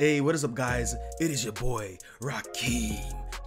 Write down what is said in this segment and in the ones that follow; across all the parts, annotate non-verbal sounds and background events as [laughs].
Hey, what is up, guys? It is your boy, Rahkim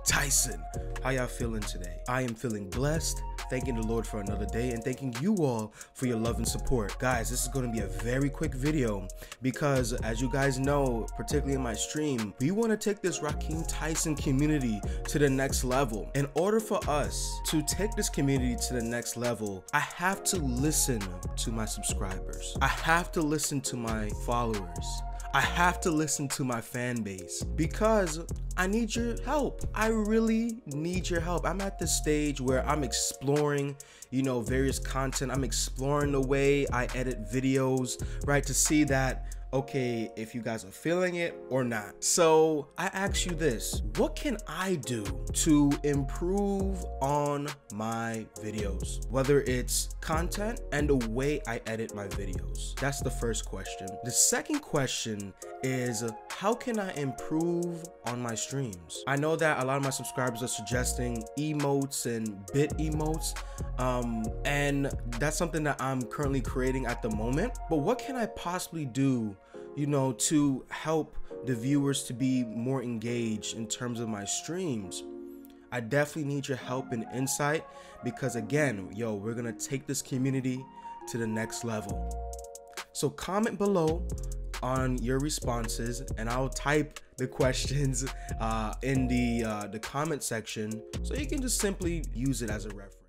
Tyson. How y'all feeling today? I am feeling blessed, thanking the Lord for another day, and thanking you all for your love and support. Guys, this is going to be a very quick video because, as you guys know, particularly in my stream, we want to take this Rahkim Tyson community to the next level. In order for us to take this community to the next level, I have to listen to my subscribers, I have to listen to my followers. I have to listen to my fan base because I need your help. I really need your help. I'm at the stage where I'm exploring, you know, various content. I'm exploring the way I edit videos, right? To see that okay if you guys are feeling it or not. So I ask you this, what can I do to improve on my videos? Whether it's content and the way I edit my videos. That's the first question. The second question is how can I improve on my streams? I know that a lot of my subscribers are suggesting emotes and bit emotes um, and that's something that I'm currently creating at the moment. But what can I possibly do you know, to help the viewers to be more engaged in terms of my streams. I definitely need your help and insight because again, yo, we're gonna take this community to the next level. So comment below on your responses and I'll type the questions [laughs] uh, in the uh, the comment section so you can just simply use it as a reference.